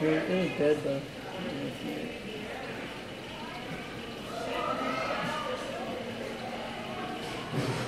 It was dead though. Thank you.